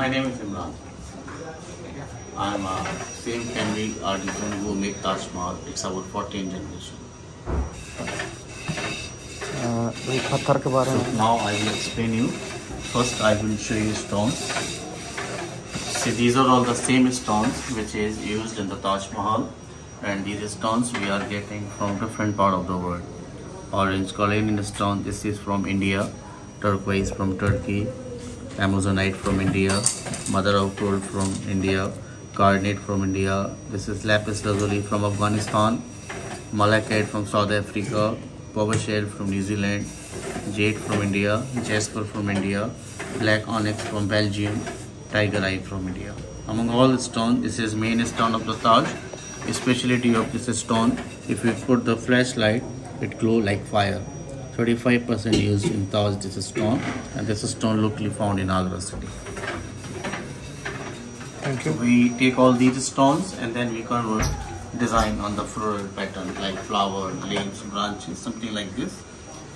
My name is Imran. I'm a same family artisan who make Taj Mahal. It's our 14th generation. Uh, so now I will explain you. First I will show you stones. See these are all the same stones which is used in the Taj Mahal and these stones we are getting from different part of the world. Orange Cornelian stone this is from India, turquoise from Turkey, Amazonite from India, mother of pearl from India, garnet from India, this is lapis lazuli from Afghanistan, malachite from South Africa, paua shell from New Zealand, jade from India, jasper from India, black onyx from Belgium, tiger eye from India. Among all the stone, this is main stone of the Taj. The speciality of this stone, if you put the flashlight, it glow like fire. 35% used in Taj this stone and this stone locally found in Agra city. Thank you. So we take all these stones and then we convert design on the floral pattern like flower, leaves, branches, something like this.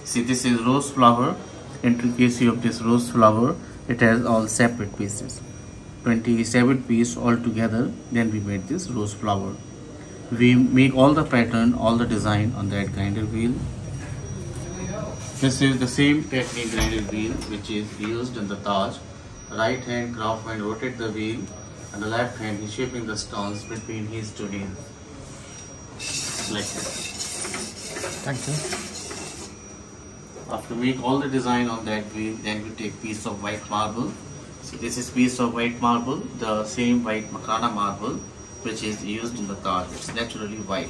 See this is rose flower. Intricacy of this rose flower, it has all separate pieces. 27 pieces all together then we made this rose flower we make all the pattern all the design on that grinder wheel this is the same technique grinded wheel which is used in the Taj. Right hand craftsman rotate the wheel and the left hand is shaping the stones between his two hands. Like that. Thank you. After make all the design on that wheel, then we take piece of white marble. So this is piece of white marble, the same white Makrana marble which is used in the Taj. It's naturally white.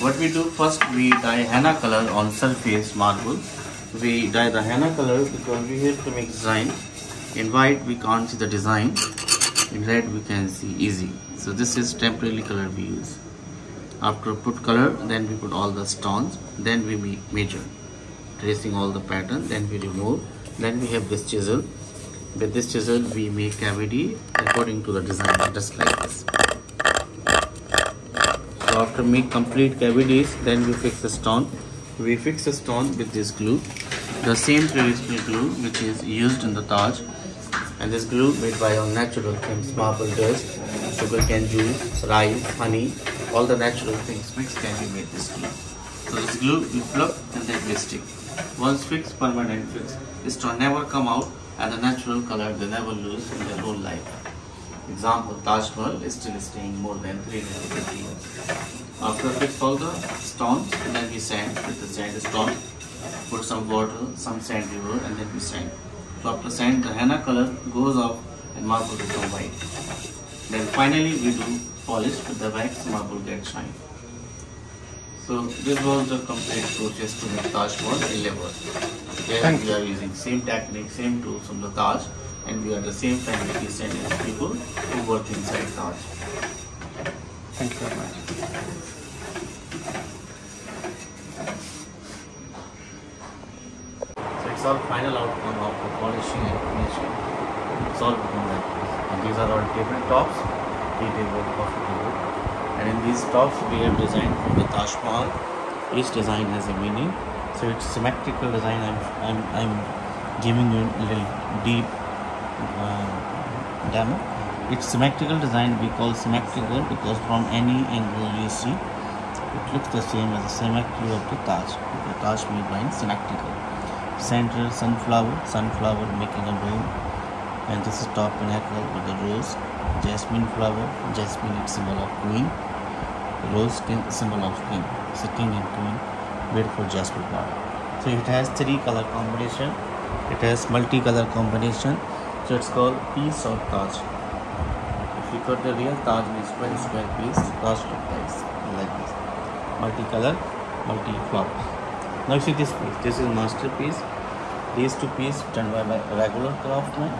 What we do first, we dye henna color on surface marble we dye the henna color because we have to make design. In white we can't see the design. In red we can see easy. So this is temporary color we use. After put color, then we put all the stones. Then we measure tracing all the pattern then we remove then we have this chisel with this chisel we make cavity according to the design just like this so after make complete cavities then we fix the stone we fix the stone with this glue the same traditional glue which is used in the taj. And this glue made by our natural things marble dust sugar cane juice rice honey all the natural things mixed can be made this glue so this glue we plug and then we stick once fixed permanent fixed. This stone never come out and the natural color they never lose in their whole life. Example taj mahal is still staying more than 350 years. After fix all the stones then we sand with the sandstone put some water, some sand river and then we sand. So after sand the henna color goes off and marble becomes white. Then finally we do polish with the wax marble gets shine. So this was the complete process to make Taj for A-level. Here we are using same technique, same tools from the Taj and we are the same time we send people who work inside Taj. Thank you very much. All final outcome of the polishing and finishing. It's all become like this. And these are all table tops, tea table, coffee table. And in these tops we have designed from the Taj Mahal. Each design has a meaning. So it's symmetrical design. I'm I'm, I'm giving you a little deep uh, demo. It's symmetrical design. We call symmetrical because from any angle you see, it looks the same as the symmetry of the Taj. The Taj by symmetrical center sunflower sunflower making a dome and this is top pinnacle with the rose jasmine flower jasmine is symbol of queen rose symbol of king so king and queen beautiful jasper flower. So it has three color combination. It has multi-color combination. So it's called piece of taj. If you cut the real taj means 20 square piece taj like this. Multicolor multi flowers now see this piece. This is masterpiece. These two pieces done by my regular craftsman.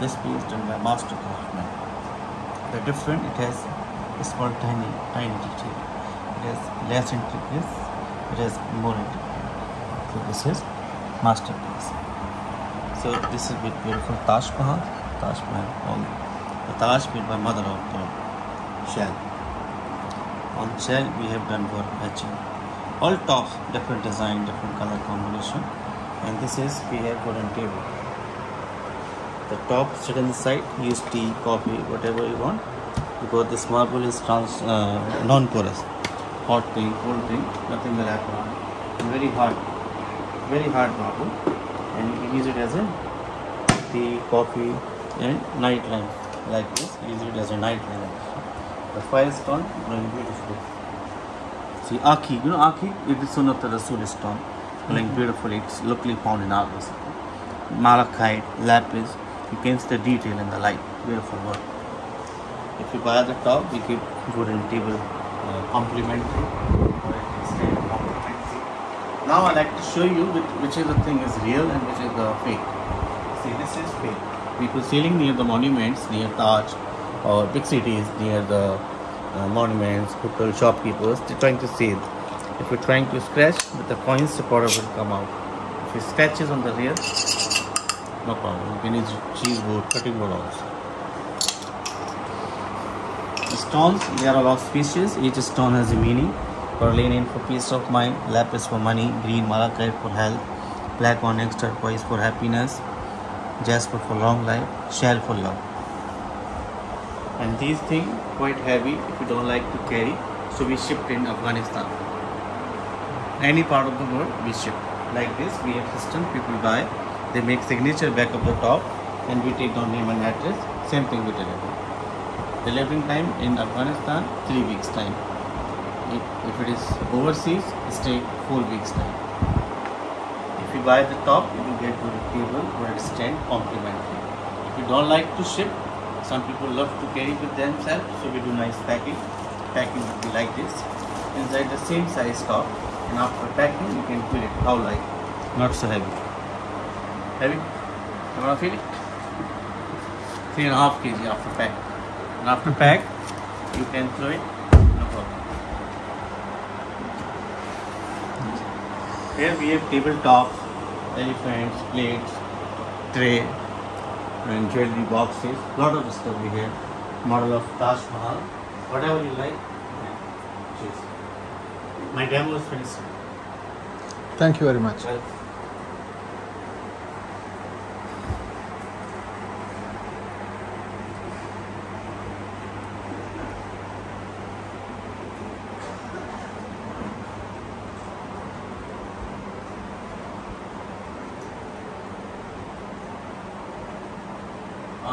This piece done by master craftsman. The different it has small tiny tiny detail. It has less intricate. It has more intricate. So this is masterpiece. So this is with beautiful Taj Mahal. Taj Mahal. All the Taj made by mother of the shell. On shell we have done work etching all tops different design different color combination. And this is we have wooden table. The top sit on the side use tea coffee whatever you want. Because this marble is trans uh, non-porous. Hot thing cold thing nothing will happen. On very hard very hard marble. And you can use it as a tea coffee and night lamp. Like this use it as a night lamp. The fire is stone very beautiful see aki you know aki? It is one of the rasul stone like beautiful. It's locally found in August. Malachite lapis you can see the detail in the light. Beautiful work. If you buy at the top you give good and table uh, complimentary. Or it can stay complimentary now i like to show you which, which is the thing is real and which is the fake. See this is fake. People selling near the monuments near taj or big cities near the uh, monuments hotel shopkeepers they're trying to sell if you're trying to scratch with the coins the product will come out. If it scratches on the rear no problem. You can use cheese board cutting board also. The stones they are all auspicious each stone has a meaning. Cornelian for peace of mind. Lapis for money green malachite for health. Black onyx turquoise for happiness. Jasper for long life. Shell for love and these things quite heavy if you don't like to carry. So we shipped in afghanistan. Any part of the world we ship like this we have system people buy they make signature back of the top and we take down name and address. Same thing we deliver delivering time in afghanistan three weeks time. If, if it is overseas stay four weeks time. If you buy the top you will get good table or extend complimentary. If you don't like to ship some people love to carry with themselves so we do nice packing. Packing will be like this. Inside the same size top and after packing you can feel it. How light not so heavy. Heavy? You want to feel it? Three and a half kg after pack. And after mm-hmm. pack you can throw it. No problem. Here we have tabletops elephants plates tray and jewelry boxes. Lot of stuff we have. Model of Taj Mahal. Whatever you like. Choose my demo is finished. Thank you very much. well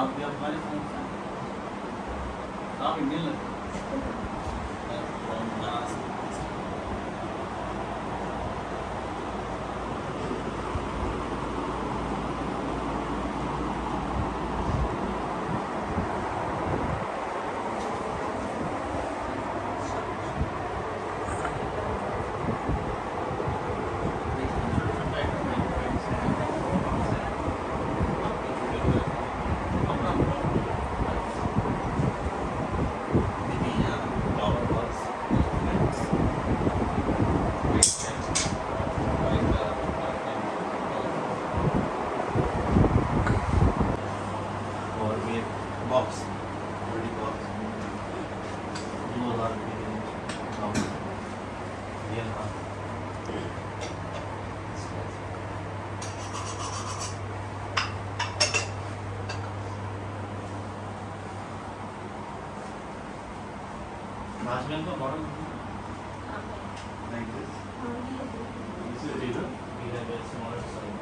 आप भी हमारे साथ आप Indian लगते box बड़ी box दो हजार रुपये ये हाँ Marshmallow का bottom like this. This is zero. We have a smaller size.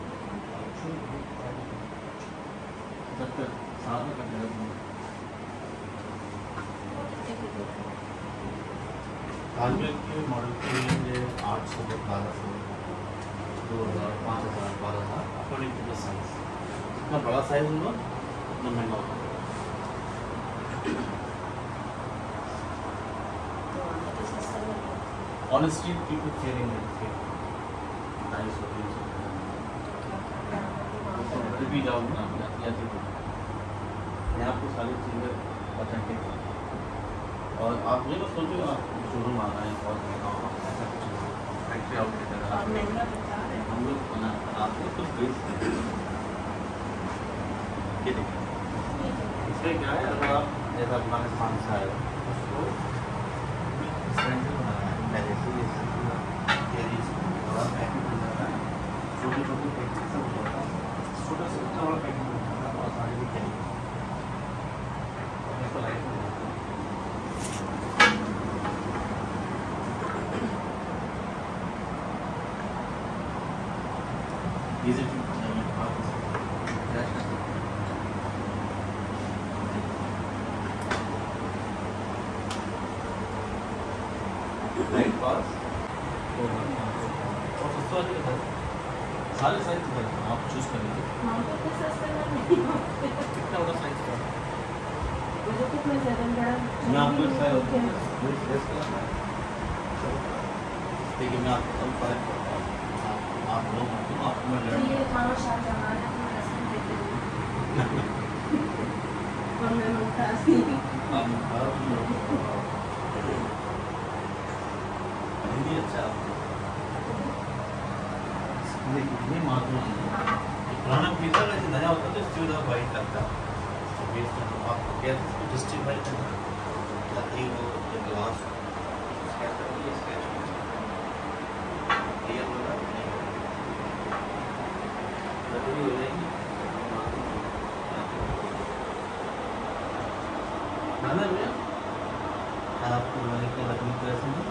जब तक साथ में करने लगूँगा हार्डवेयर के मॉडल के लिए आठ सौ बारह सौ दो हज़ार पाँच हज़ार बारह हज़ार अकॉर्डिंग टू द साइज़ जितना बड़ा साइज़ होगा उतना महँगा होगा। ऑनेस्टली पीपल केयरिंग ढाई सौ तीन सौ तो भी जाओगे ना या तो आपको सारी चीज़ें ऑथेंटिक और आप ये बस सोचो आप शोरूम आ रहे हैं और ऐसा कुछ फैक्ट्री आउटलेट है। हम लोग आपको कुछ बेच क्या है अगर आप जैसा अपना पाँच से आए उसको राइट पास और सबसे आगे सारे साइज़ का आप चूज़ कर लीजिए कितना बड़ा साइज़ का मैं आपको देखिए मैं आपको कल फ़ाइल करता हूँ। आप- आप लोग आपको मैं लड़ आप आप हिंदी अच्छा आपको। कितनी महत्व पुराना पीता का नया होता तो स्टील का लगता तो आपको क्या डिस्ट्रिक्ट वाइट लगता ताकि ग्लास आपको लकड़ी कैसे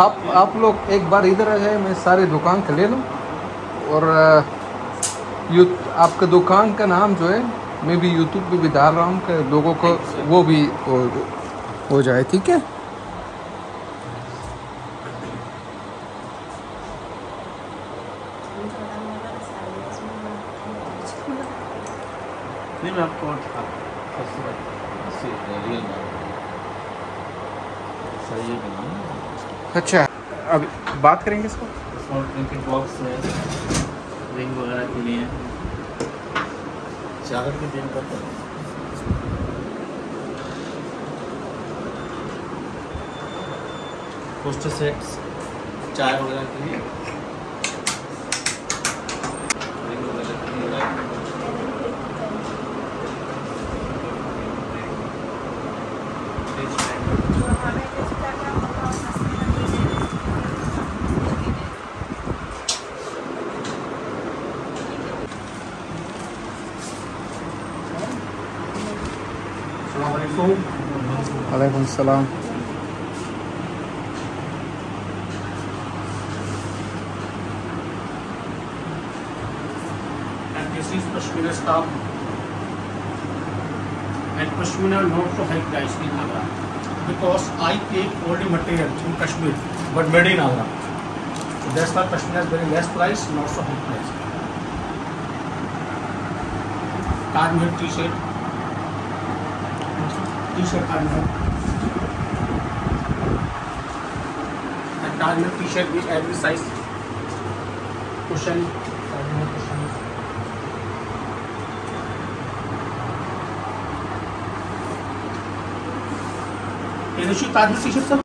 आप आप लोग एक बार इधर आ जाए मैं सारे दुकान का ले लूँ। और यू आपके दुकान का नाम जो है मैं भी यूट्यूब पे भी डाल रहा हूँ कि लोगों को वो भी हो, हो जाए ठीक है नहीं मैं आपको रियल सही है बनाऊँ अच्छा। अब बात करेंगे इसको? बॉक्स है रिंग वगैरह के लिए चादर के दिन पर पोस्टर सेट्स चाय वगैरह के लिए रिंग वगैरह के लिए फ्रिज में वालेकुम सलाम this is Pashmina staff. And Pashmina not so high price in Agra because I take only material in Kashmir but made in Agra. So that's why Pashmina is very less price, not so high price. Cardinal t-shirt, T-shirt डालना है डालना T shirt भी every size cushion cushion Taj Mahal T-shirt